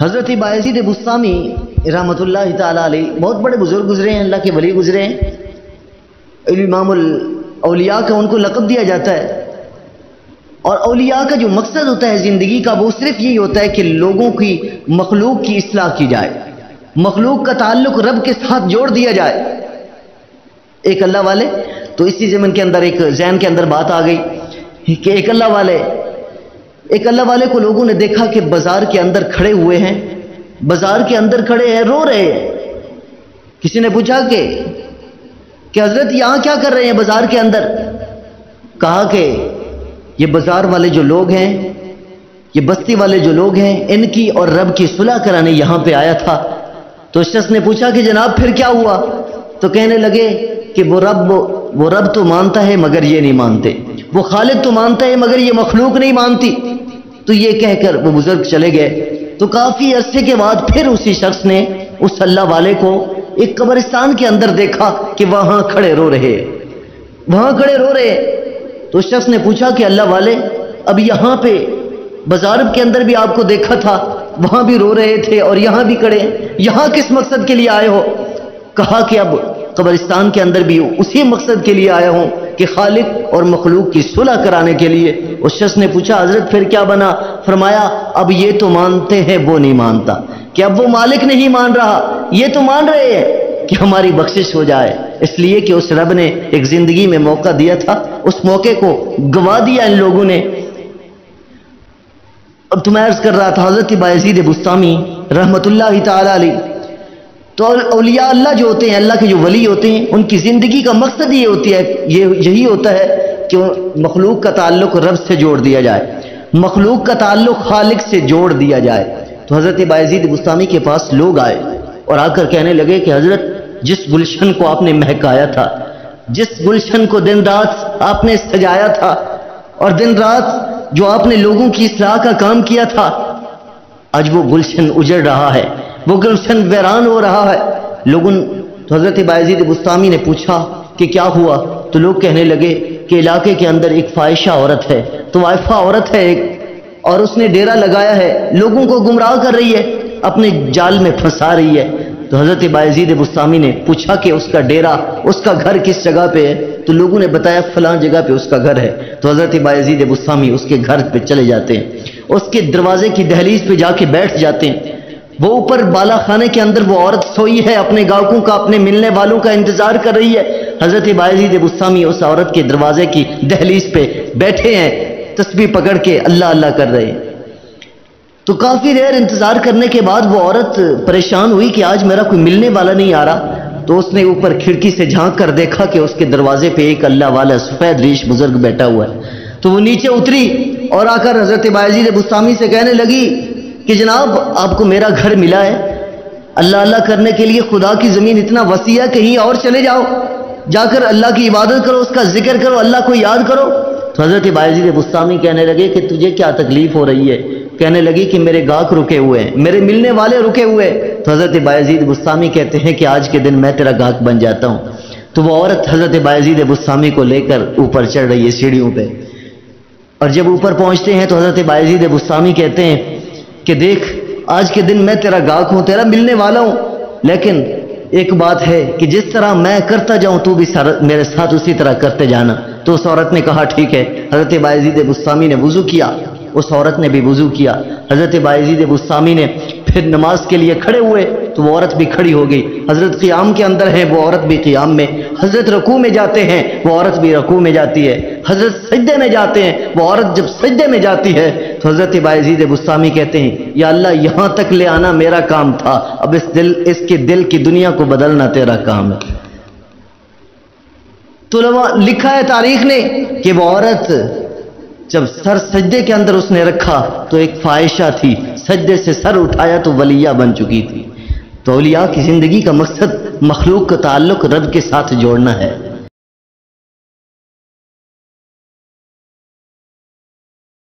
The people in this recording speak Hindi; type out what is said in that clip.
हज़रत बायजीद बुस्तामी, रहमतुल्लाह ताला बहुत बड़े बुज़ुर्ग गुजरे हैं, अल्लाह के वली गुजरे हैं। इमामुल औलिया का उनको लक़ब दिया जाता है। और अलिया का जो मकसद होता है ज़िंदगी का, वो सिर्फ़ यही होता है कि लोगों की मखलूक की असलाह की जाए। मखलूक का ताल्लुक रब के साथ जोड़ दिया जाए। एक अल्लाह वाले तो इसी ज़मीन के अंदर, एक जैन के अंदर बात आ गई कि एक अल्लाह वाले एक अल्लाह वाले को लोगों ने देखा कि बाज़ार के अंदर खड़े हुए हैं, बाज़ार के अंदर खड़े हैं, रो रहे हैं। किसी ने पूछा कि कि हज़रत यहाँ क्या कर रहे हैं बाज़ार के अंदर? कहा कि, ये बाज़ार वाले जो लोग हैं, ये बस्ती वाले जो लोग हैं, इनकी और रब की सुलह कराने यहाँ पे आया था। तो शख्स ने पूछा कि जनाब, फिर क्या हुआ? तो कहने लगे कि वो रब वो रब तो मानता है, मगर ये नहीं मानते। वो खालिद तो मानता है, मगर ये मखलूक नहीं मानती। तो ये कहकर वो बुज़ुर्ग चले गए। तो काफ़ी अरसे के बाद फिर उसी शख्स ने उस अल्लाह वाले को एक कब्रिस्तान के अंदर देखा कि वहाँ खड़े रो रहे। वहाँ खड़े रो रहे। तो उस शख्स ने पूछा कि अल्लाह वाले, अब यहाँ पे बाज़ार के अंदर भी आपको देखा था, वहाँ भी रो रहे थे और यहाँ भी खड़े यहाँ किस मकसद के लिए आए हो? कहा कि अब कब्रिस्तान के अंदर भी उसी मकसद के लिए आया हूँ कि खालिक और मखलूक की सुलह कराने के लिए। उस शख्स ने पूछा, हज़रत, फिर क्या बना? फरमाया, अब ये तो मानते हैं, वो नहीं मानता। कि अब वो मालिक नहीं मान रहा, ये तो मान रहे हैं कि हमारी बख्शिश हो जाए। इसलिए कि उस रब ने एक ज़िंदगी में मौका दिया था, उस मौके को गवा दिया इन लोगों ने। अब तो मैं अर्ज़ कर रहा था, हज़रत बायजीद बुस्तामी रहमतुल्लाह तो अलिया अल्लाह जो होते हैं, अल्लाह के जो वली होते हैं, उनकी ज़िंदगी का मकसद ये होती है, ये यही होता है कि मखलूक का ताल्लुक रब से जोड़ दिया जाए। मखलूक का ताल्लुक खालिक से जोड़ दिया जाए। तो हज़रत बायजीद गुस्तानी के पास लोग आए और आकर कहने लगे कि हज़रत, जिस गुलशन को आपने महकाया था, जिस गुलशन को दिन रात आपने सजाया था और दिन रात जो आपने लोगों की इसलाह का काम किया था, आज वो गुलशन उजड़ रहा है। वो गुलशन वैरान हो रहा है। लोगों तो हज़रत बायजीद बुस्तामी ने पूछा कि क्या हुआ? तो लोग कहने लगे कि इलाके के अंदर एक फाहिशा औरत है। तो वाइफा औरत है एक, और उसने डेरा लगाया है। लोगों को गुमराह कर रही है, अपने जाल में फंसा रही है। तो हज़रत बायजीद बुस्तामी ने पूछा कि उसका डेरा, उसका घर किस जगह पे है? तो लोगों ने बताया, फलां जगह पे उसका घर है। तो हज़रत बायजीद बुस्तामी उसके घर पे चले जाते हैं। उसके दरवाजे की दहलीज पे जाके बैठ जाते हैं। वो ऊपर बाला खाने के अंदर वो औरत सोई है, अपने गाहकों का, अपने मिलने वालों का इंतज़ार कर रही है। हज़रत बायजीद बुस्तामी उस औरत के दरवाजे की दहलीज पे बैठे हैं, तस्वीर पकड़ के अल्लाह अल्लाह कर रहे हैं। तो काफ़ी देर इंतज़ार करने के बाद वो औरत परेशान हुई कि आज मेरा कोई मिलने वाला नहीं आ रहा। तो उसने ऊपर खिड़की से झाँक कर देखा कि उसके दरवाजे पे एक अल्लाह वाला सफ़ेद रीश बुज़ुर्ग बैठा हुआ है। तो वो नीचे उतरी और आकर हज़रत बायजीद बुस्तामी से कहने लगी कि जनाब, आपको मेरा घर मिला है? अल्लाह अल्लाह करने के लिए खुदा की ज़मीन इतना वसी है, कहीं और चले जाओ। जाकर अल्लाह की इबादत करो, उसका ज़िक्र करो, अल्लाह को याद करो। तो हज़रत बायजीद बुस्तामी कहने लगे कि तुझे क्या तकलीफ़ हो रही है? कहने लगी कि मेरे गाहक रुके हुए हैं, मेरे मिलने वाले रुके हुए तो हज़रत बायजीद बुस्तामी कहते हैं कि आज के दिन मैं तेरा गाहक बन जाता हूँ। तो वो औरत हज़रत बायजीद बुस्तामी को लेकर ऊपर चढ़ रही है सीढ़ियों पर और जब ऊपर पहुँचते हैं तो हज़रत बायजीद बुस्तामी कहते हैं कि देख, आज के दिन मैं तेरा गाहक हूँ, तेरा मिलने वाला हूँ। लेकिन एक बात है कि जिस तरह मैं करता जाऊँ, तू भी मेरे साथ उसी तरह करते जाना। तो उस औरत ने कहा, ठीक है। हज़रत बाजीद बुस्तामी ने वज़ू किया। उस औरत ने भी वज़ू किया। हज़रत बायजीद बुस्तामी ने फिर नमाज़ के लिए खड़े हुए तो वो औरत भी खड़ी हो गई। हज़रत क़ियाम के अंदर है, वो औरत भी क़ियाम में। हज़रत रकू में जाते हैं, वो औरत भी रकू में जाती है। हज़रत सजदे में जाते हैं, वो औरत जब सजदे में जाती है तो हज़रत बायजीद बुस्तामी कहते हैं, या अल्लाह, यहाँ तक ले आना मेरा काम था। अब इस दिल, इसके दिल की दुनिया को बदलना तेरा काम है। तो लिखा है तारीख ने कि वो औरत जब सर सज्जे के अंदर उसने रखा तो एक ख्वाहिशा थी। सज्जे से सर उठाया तो वलिया बन चुकी थी। तो अलिया की ज़िंदगी का मकसद मखलूक का ताल्लुक रब के साथ जोड़ना है।